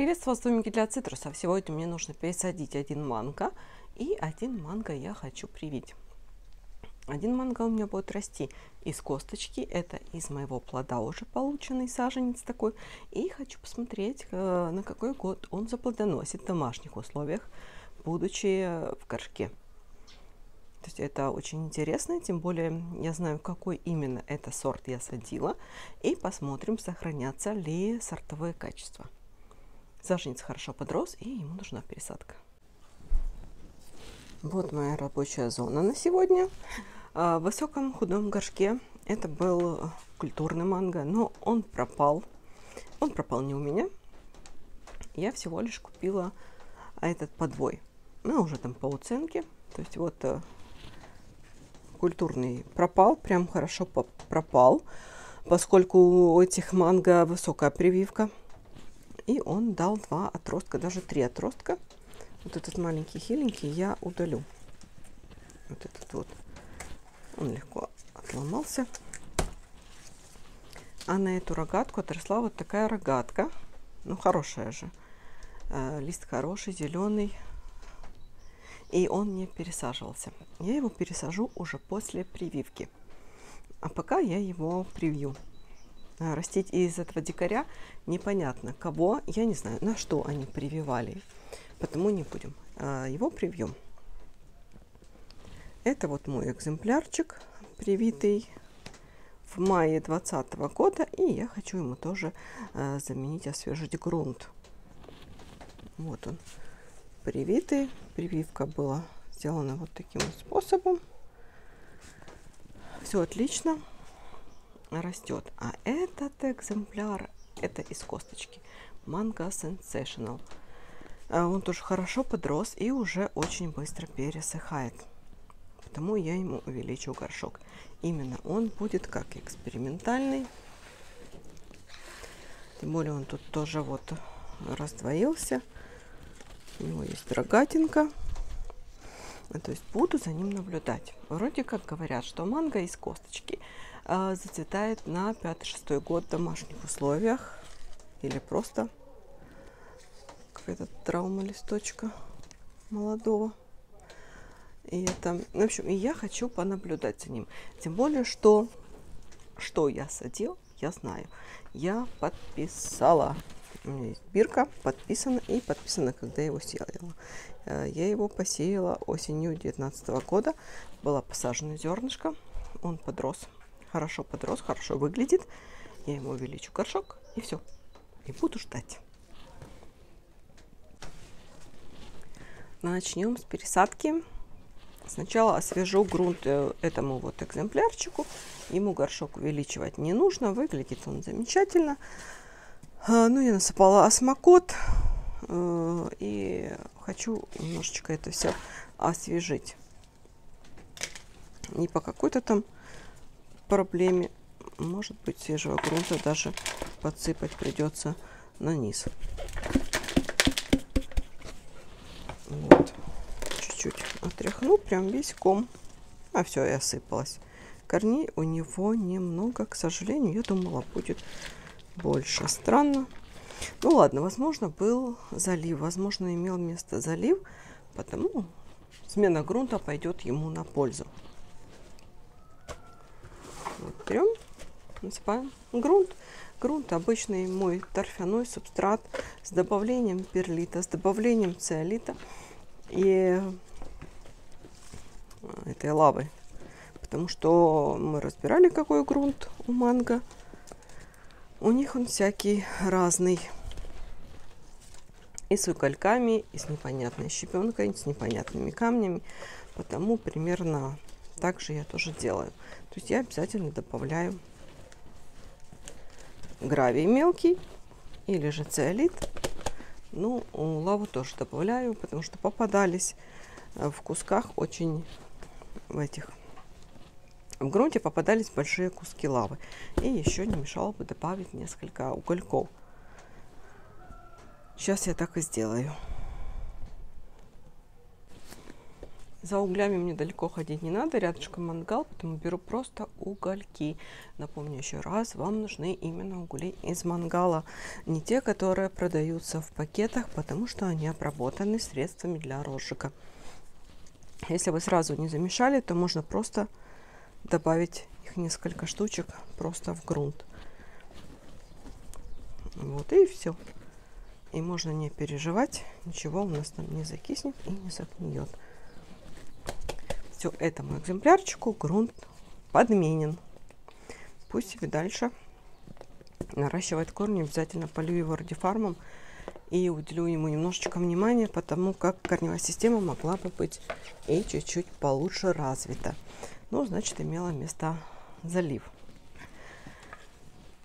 Приветствую вас, домики для цитрусов. Сегодня мне нужно пересадить один манго и один манго я хочу привить. Один манго у меня будет расти из косточки, это из моего плода уже полученный саженец такой. И хочу посмотреть, э, на какой год он заплодоносит в домашних условиях, будучи в горшке. То есть это очень интересно, тем более я знаю, какой именно это сорт я садила. И посмотрим, сохранятся ли сортовые качества. Саженец хорошо подрос, и ему нужна пересадка. Вот моя рабочая зона на сегодня. А, в высоком худом горшке это был культурный манго, но он пропал. Он пропал не у меня. Я всего лишь купила этот подвой. Ну, уже там по уценке. То есть вот э, культурный пропал, прям хорошо пропал, поскольку у этих манго высокая прививка. И он дал два отростка, даже три отростка. Вот этот маленький хиленький я удалю. Вот этот вот. Он легко отломался. А на эту рогатку отросла вот такая рогатка. Ну, хорошая же. Э, лист хороший, зеленый. И он не пересаживался. Я его пересажу уже после прививки. А пока я его привью. А, растить из этого дикаря непонятно кого, я не знаю, на что они прививали. Потому не будем. А, его привьем. Это вот мой экземплярчик, привитый в мае 2020 года. И я хочу ему тоже а, заменить, освежить грунт. Вот он, привитый. Прививка была сделана вот таким способом. Все отлично растет. А этот экземпляр, это из косточки. Mango Sensational. А он тоже хорошо подрос и уже очень быстро пересыхает. Потому я ему увеличу горшок. Именно он будет как экспериментальный. Тем более он тут тоже вот раздвоился. У него есть рогатинка. То есть буду за ним наблюдать. Вроде как говорят, что манго из косточки а, зацветает на 5-6 год в домашних условиях или просто какая-то травма листочка молодого. И это, в общем, и я хочу понаблюдать за ним. Тем более, что что я садил, я знаю. Я подписала. У меня есть бирка, подписана и подписана, когда я его сеяла. Э, я его посеяла осенью 2019 года. Была посажена зернышко. Он подрос хорошо подрос, хорошо выглядит. Я ему увеличу горшок и все. И буду ждать. Начнем с пересадки. Сначала освежу грунт э, этому вот экземплярчику. Ему горшок увеличивать не нужно. Выглядит он замечательно. Ну, я насыпала осмокот. Э, и хочу немножечко это все освежить. Не по какой-то там проблеме. Может быть, свежего грунта даже подсыпать придется на низ. Вот. Чуть-чуть отряхну, прям весь ком. А все, и осыпалось. Корней у него немного, к сожалению. Я думала, будет больше. Странно. Ну ладно, возможно, был залив. Возможно, имел место залив. Потому смена грунта пойдет ему на пользу. Вот берем, насыпаем грунт. Грунт обычный мой торфяной субстрат с добавлением перлита, с добавлением циолита и этой лавы. Потому что мы разбирали, какой грунт у манго. У них он всякий разный. И с угольками, и с непонятной щепенкой, и с непонятными камнями. Потому примерно так же я тоже делаю. То есть я обязательно добавляю гравий мелкий или же циолит. Ну, лаву тоже добавляю, потому что попадались э, в кусках очень в этих в грунте попадались большие куски лавы. И еще не мешало бы добавить несколько угольков. Сейчас я так и сделаю. За углями мне далеко ходить не надо, рядышком мангал, поэтому беру просто угольки. Напомню еще раз, вам нужны именно угли из мангала, не те, которые продаются в пакетах, потому что они обработаны средствами для розжига. Если вы сразу не замешали, то можно просто добавить их несколько штучек просто в грунт. Вот и все. И можно не переживать, ничего у нас там не закиснет и не загниет. Все, этому экземплярчику грунт подменен. Пусть себе дальше наращивает корни. Обязательно полю его радифармом и уделю ему немножечко внимания, потому как корневая система могла бы быть и чуть-чуть получше развита. Ну, значит, имела место залив.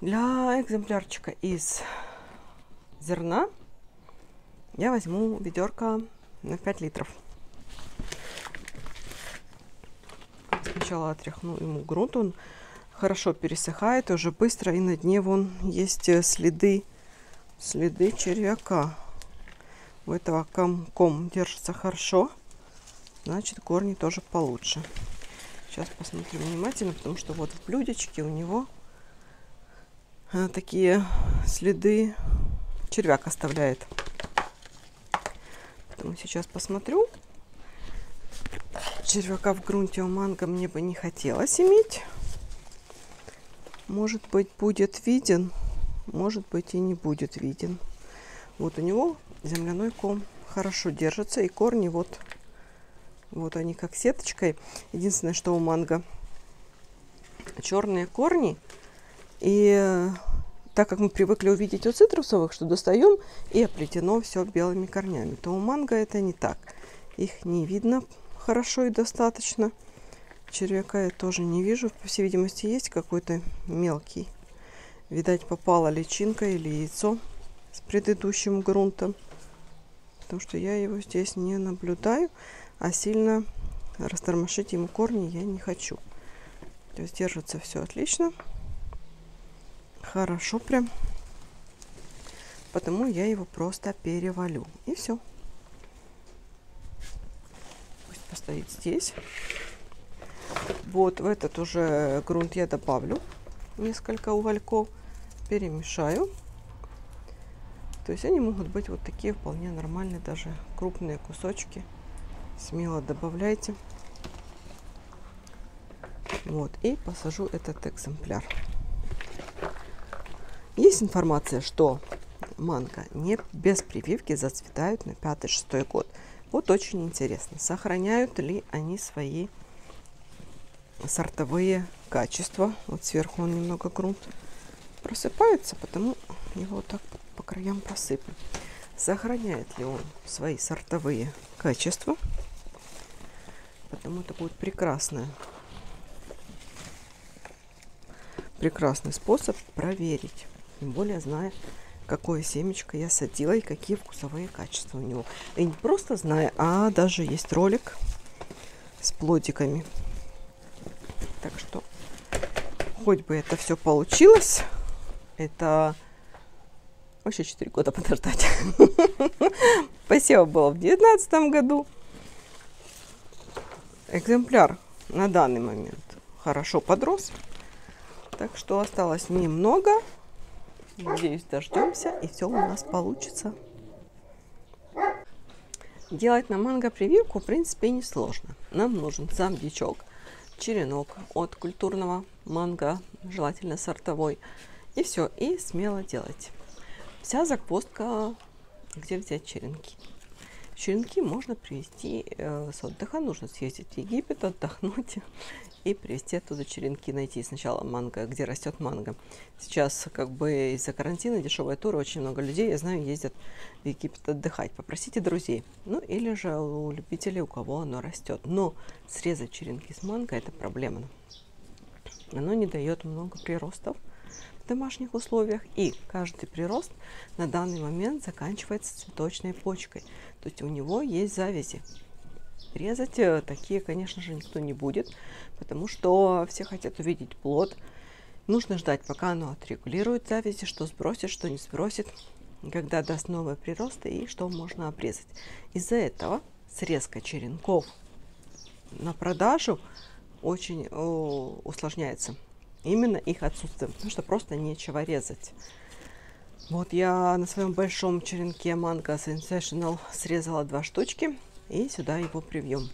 Для экземплярчика из зерна я возьму ведерко на 5 литров. Сначала отряхну ему грунт, он хорошо пересыхает уже быстро, и на дне вон есть э, следы, следы червяка. У этого ком, ком держится хорошо, значит корни тоже получше. Сейчас посмотрим внимательно, потому что вот в блюдечке у него а, такие следы червяк оставляет. Поэтому сейчас посмотрю. Червяка в грунте у манго мне бы не хотелось иметь. Может быть, будет виден, может быть и не будет виден. Вот у него земляной ком хорошо держится, и корни вот, вот они как сеточкой. Единственное, что у манго черные корни, и так как мы привыкли увидеть у цитрусовых, что достаем и оплетено все белыми корнями, то у манго это не так. Их не видно хорошо и достаточно. Червяка я тоже не вижу. По всей видимости, есть какой-то мелкий. Видать, попала личинка или яйцо с предыдущим грунтом. Потому что я его здесь не наблюдаю. А сильно растормошить ему корни я не хочу. То есть держится все отлично. Хорошо прям. Потому я его просто перевалю. И все. Пусть постоит здесь. Вот в этот уже грунт я добавлю несколько угольков. Перемешаю. То есть они могут быть вот такие вполне нормальные, даже крупные кусочки. Смело добавляйте. Вот, и посажу этот экземпляр. Есть информация, что манго не без прививки зацветают на 5-6 год. Вот очень интересно, сохраняют ли они свои сортовые качества. Вот сверху он немного грунт просыпается, потому его вот так по краям просыплю. Сохраняет ли он свои сортовые качества. Потому это будет прекрасное, прекрасный способ проверить. Тем более зная, какое семечко я садила и какие вкусовые качества у него. И не просто зная, а даже есть ролик с плодиками. Так что, хоть бы это все получилось, это вообще 4 года подождать. Спасибо было в 2019 году. Экземпляр на данный момент хорошо подрос. Так что осталось немного. Надеюсь, дождемся, и все у нас получится. Делать на манго прививку, в принципе, не сложно. Нам нужен сам дичок, черенок от культурного манго, желательно сортовой. И все, и смело делать. Вся загвоздка, где взять черенки. Черенки можно привезти э, с отдыха. Нужно съездить в Египет, отдохнуть и привезти оттуда черенки, найти сначала манго, где растет манго. Сейчас как бы из-за карантина дешевые туры, очень много людей, я знаю, ездят в Египет отдыхать. Попросите друзей. Ну или же у любителей, у кого оно растет. Но срезать черенки с манго это проблема. Оно не дает много приростов домашних условиях. И каждый прирост на данный момент заканчивается цветочной почкой. То есть у него есть завязи. Резать э, такие, конечно же, никто не будет, потому что все хотят увидеть плод. Нужно ждать, пока оно отрегулирует завязи, что сбросит, что не сбросит, когда даст новые приросты и что можно обрезать. Из-за этого срезка черенков на продажу очень о, усложняется. Именно их отсутствием, потому что просто нечего резать. Вот я на своем большом черенке Mango Sensational срезала два штучки и сюда его привьем.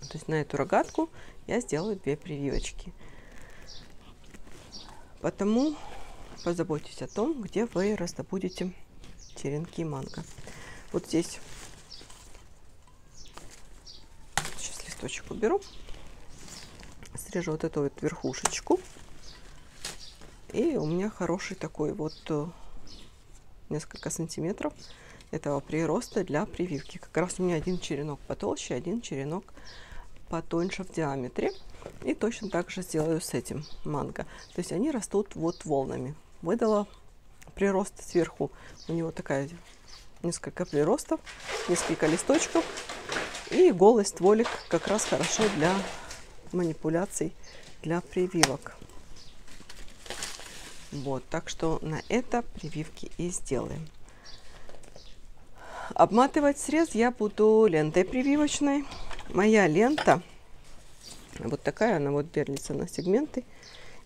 То есть на эту рогатку я сделаю две прививочки. Потому позаботьтесь о том, где вы раздобудете черенки манго. Вот здесь сейчас листочек уберу, срежу вот эту вот верхушечку. И у меня хороший такой вот э, несколько сантиметров этого прироста для прививки. Как раз у меня один черенок потолще, один черенок потоньше в диаметре. И точно так же сделаю с этим манго. То есть они растут вот волнами. Выдала прирост сверху. У него такая несколько приростов, несколько листочков. И голый стволик как раз хорошо для манипуляций, для прививок. Вот, так что на это прививки и сделаем. Обматывать срез я буду лентой прививочной. Моя лента вот такая, она вот делится на сегменты.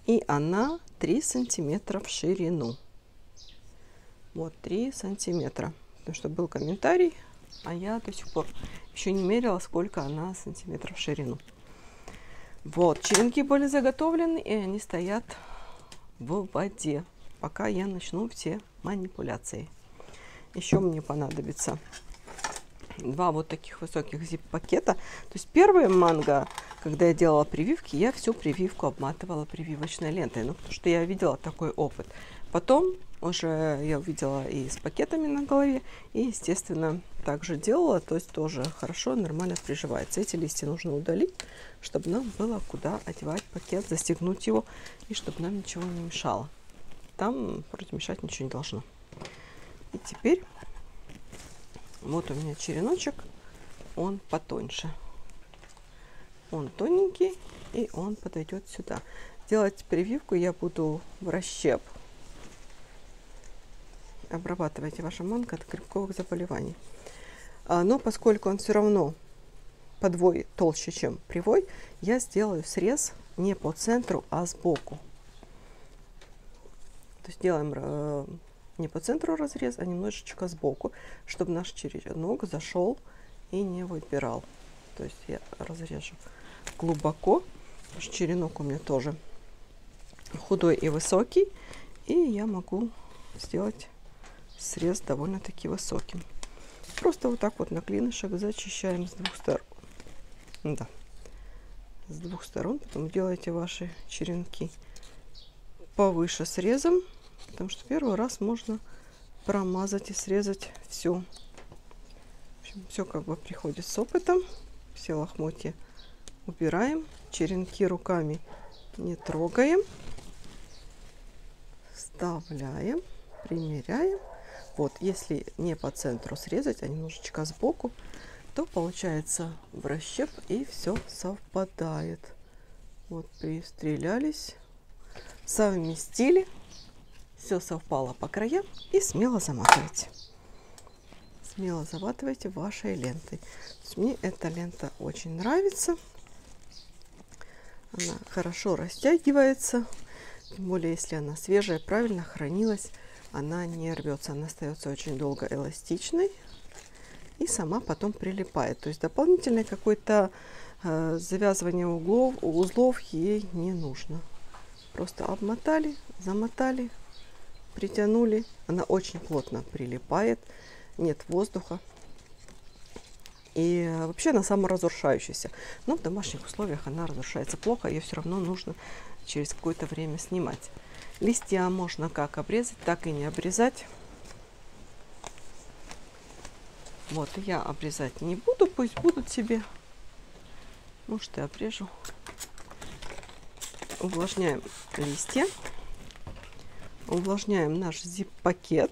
И она 3 сантиметра в ширину. Вот 3 сантиметра. Потому что был комментарий, а я до сих пор еще не мерила, сколько она сантиметров в ширину. Вот, черенки были заготовлены, и они стоят в воде, пока я начну все манипуляции. Еще мне понадобится два вот таких высоких зип-пакета. То есть первая манго, когда я делала прививки, я всю прививку обматывала прививочной лентой. Ну, потому что я видела такой опыт. Потом уже я увидела и с пакетами на голове, и, естественно, также делала, то есть тоже хорошо, нормально приживается. Эти листья нужно удалить, чтобы нам было куда одевать пакет, застегнуть его, и чтобы нам ничего не мешало. Там вроде мешать ничего не должно. И теперь вот у меня череночек, он потоньше. Он тоненький, и он подойдет сюда. Делать прививку я буду в расщеп. Обрабатывайте ваша манго от грибковых заболеваний. А, но поскольку он все равно подвой толще, чем привой, я сделаю срез не по центру, а сбоку. То есть делаем э, не по центру разрез, а немножечко сбоку, чтобы наш черенок зашел и не выпирал. То есть я разрежу глубоко, черенок у меня тоже худой и высокий, и я могу сделать срез довольно-таки высоким. Просто вот так вот на клинышек зачищаем с двух сторон. Да, с двух сторон. Потом делайте ваши черенки повыше срезом потому что первый раз можно промазать и срезать все. все как бы приходит с опытом. Все лохмотья убираем, черенки руками не трогаем, вставляем, примеряем. Вот, если не по центру срезать, а немножечко сбоку, то получается в расщеп и все совпадает. Вот, пристрелялись, совместили все совпало по краям и смело заматывайте. Смело заматывайте вашей лентой. Мне эта лента очень нравится. Она хорошо растягивается. Тем более, если она свежая, правильно хранилась, она не рвется. Она остается очень долго эластичной. И сама потом прилипает. То есть дополнительное какое-то э, завязывание углов, узлов ей не нужно. Просто обмотали, замотали, притянули. Она очень плотно прилипает, нет воздуха. И вообще она саморазрушающаяся. Но в домашних условиях она разрушается плохо, ее все равно нужно через какое-то время снимать. Листья можно как обрезать, так и не обрезать. Вот, я обрезать не буду, пусть будут себе. Может, и обрежу. Увлажняем листья увлажняем наш zip-пакет.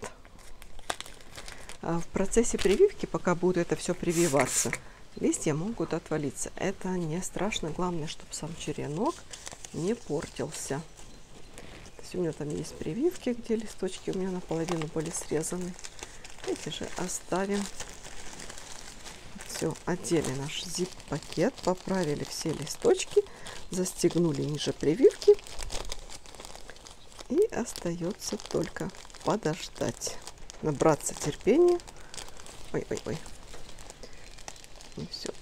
А в процессе прививки, пока будет это все прививаться, листья могут отвалиться. Это не страшно. Главное, чтобы сам черенок не портился. То есть у меня там есть прививки, где листочки у меня наполовину были срезаны. Эти же оставим. Все, одели наш zip-пакет, поправили все листочки, застегнули ниже прививки. И остается только подождать, набраться терпения. Ой-ой-ой. И все.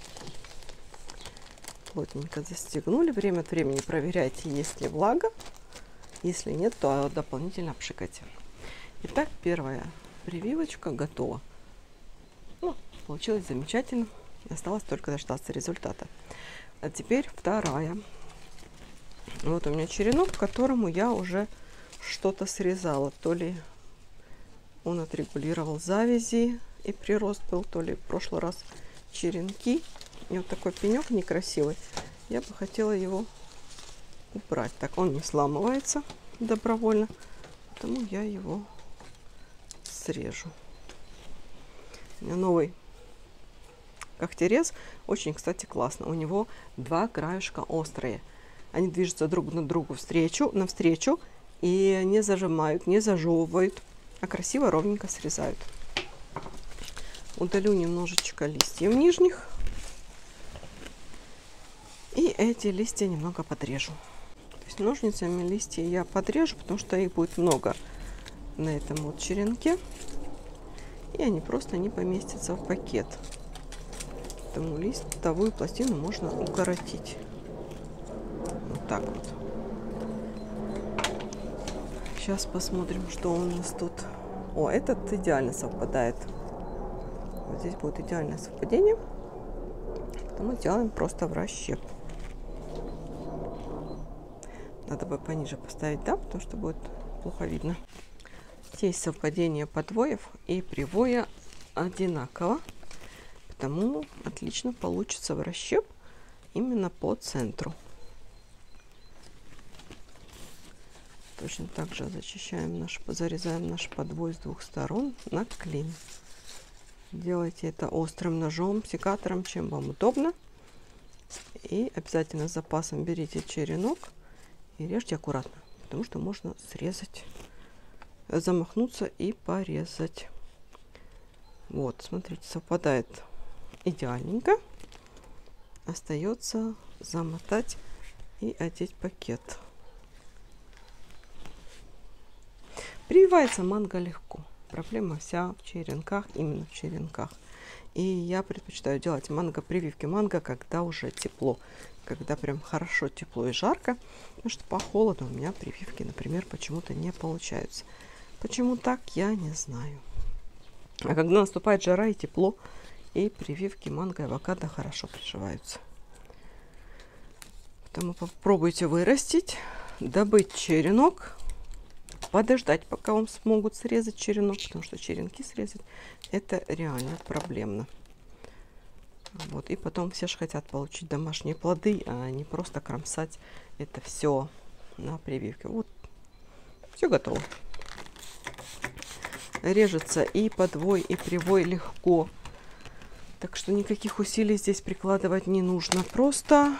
Плотненько застегнули. Время от времени проверяйте, есть ли влага. Если нет, то дополнительно пшикайте. Итак, первая прививочка готова. Ну, получилось замечательно. Осталось только дождаться результата. А теперь вторая. Вот у меня черенок, которому я уже что-то срезала. То ли он отрегулировал завязи и прирост был, то ли в прошлый раз черенки. И вот такой пенек некрасивый. Я бы хотела его убрать. Так, он не сламывается добровольно, потому я его срежу. У меня новый когтерез. Очень, кстати, классно. У него два краешка острые. Они движутся друг на другу встречу, навстречу и не зажимают, не зажевывают, а красиво ровненько срезают. Удалю немножечко листьев нижних. И эти листья немного подрежу. То есть ножницами листья я подрежу, потому что их будет много на этом вот черенке. И они просто не поместятся в пакет. Поэтому листовую пластину можно укоротить. Вот так вот. Сейчас посмотрим, что у нас тут. О, этот идеально совпадает. Вот здесь будет идеальное совпадение. Потому делаем просто в расщеп. Надо бы пониже поставить, да, потому что будет плохо видно. Здесь совпадение подвоев и привоя одинаково. Потому отлично получится в расщеп именно по центру. Точно так же зачищаем наш, зарезаем наш подвой с двух сторон на клин. Делайте это острым ножом, секатором, чем вам удобно. И обязательно с запасом берите черенок и режьте аккуратно, потому что можно срезать, замахнуться и порезать. Вот, смотрите, совпадает идеальненько. Остается замотать и одеть пакет. Прививается манго легко. Проблема вся в черенках, именно в черенках. И я предпочитаю делать манго прививки манго, когда уже тепло. Когда прям хорошо тепло и жарко. Потому что по холоду у меня прививки, например, почему-то не получаются. Почему так, я не знаю. А когда наступает жара и тепло, и прививки манго и авокадо хорошо приживаются. Поэтому попробуйте вырастить, добыть черенок, подождать, пока вам смогут срезать черенок, потому что черенки срезать это реально проблемно. Вот, и потом все же хотят получить домашние плоды, а не просто кромсать это все на прививке. Вот, все готово. Режется и подвой, и привой легко. Так что никаких усилий здесь прикладывать не нужно. Просто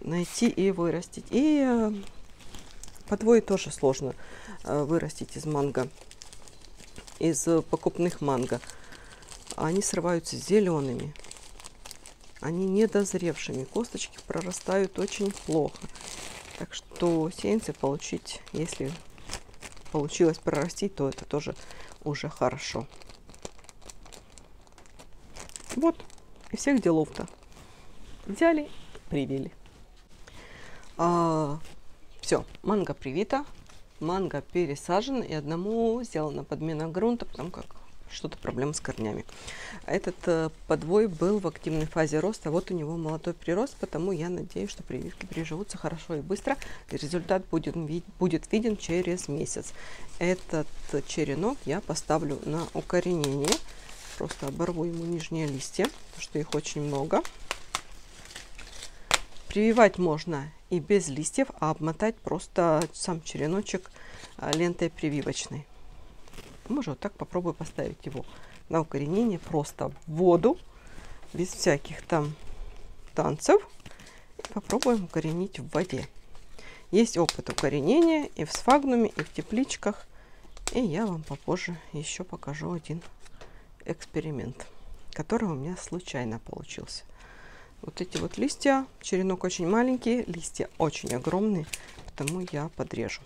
найти и вырастить. И э, Подвой тоже сложно э, вырастить из манго, из покупных манго. Они срываются зелеными, они недозревшими. Косточки прорастают очень плохо. Так что сеянцы получить, если получилось прорастить, то это тоже уже хорошо. Вот, и всех делов-то. Взяли, привили. А, все, манго привита, манго пересажен и одному сделана подмена грунта, потому как что-то проблема с корнями. Этот э, подвой был в активной фазе роста, вот у него молодой прирост, потому я надеюсь, что прививки приживутся хорошо и быстро, и результат будет, будет виден через месяц. Этот черенок я поставлю на укоренение, просто оборву ему нижние листья, потому что их очень много. Прививать можно и без листьев, а обмотать просто сам череночек а, лентой прививочной. Можно вот так попробую поставить его на укоренение просто в воду, без всяких там танцев. И попробуем укоренить в воде. Есть опыт укоренения и в сфагнуме, и в тепличках. И я вам попозже еще покажу один эксперимент. который у меня случайно получился. Вот эти вот листья, черенок очень маленький, листья очень огромные, потому я подрежу.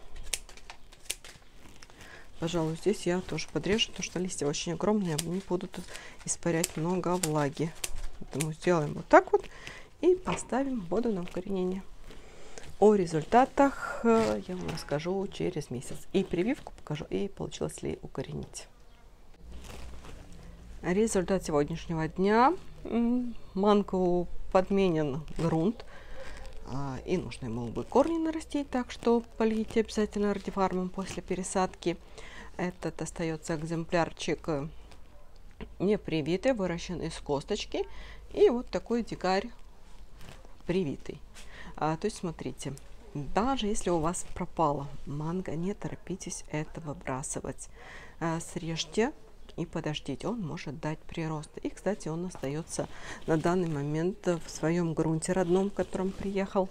Пожалуй, здесь я тоже подрежу, потому что листья очень огромные, они будут испарять много влаги. Поэтому сделаем вот так вот и поставим воду на укоренение. О результатах э, я вам расскажу через месяц. И прививку покажу, и получилось ли укоренить. Результат сегодняшнего дня. Манку подменен грунт. А, и нужно ему бы корни нарастить, так что полейте обязательно радифармом после пересадки. Этот остается экземплярчик э, не привитый, выращен из косточки. И вот такой дикарь привитый. А, то есть смотрите, даже если у вас пропала манго, не торопитесь это выбрасывать. А, срежьте и подождите, он может дать прирост. И, кстати, он остается на данный момент в своем грунте родном, в котором приехал.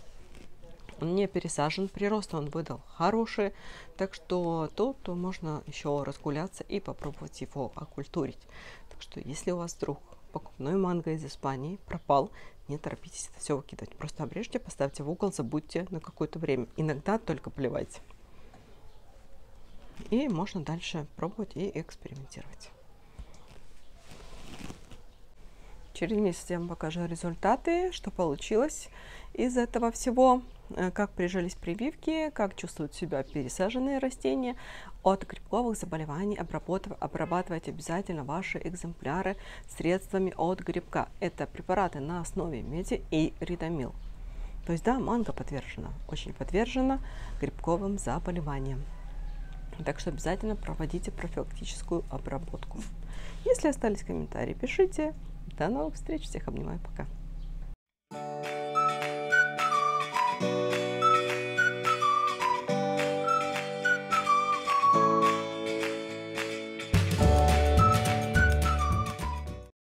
Он не пересажен, прирост он выдал хороший, так что тут можно еще разгуляться и попробовать его окультурить. Так что если у вас вдруг покупной манго из Испании пропал, не торопитесь это все выкидывать. Просто обрежьте, поставьте в угол, забудьте на какое-то время. Иногда только поливайте. И можно дальше пробовать и экспериментировать. Через месяц я вам покажу результаты, что получилось из этого всего, э, как прижились прививки, как чувствуют себя пересаженные растения. От грибковых заболеваний обрабатывайте обязательно ваши экземпляры средствами от грибка. Это препараты на основе меди и ридомил. То есть, да, манго подвержена, очень подвержена грибковым заболеваниям. Так что обязательно проводите профилактическую обработку. Если остались комментарии, пишите. До новых встреч. Всех обнимаю. Пока.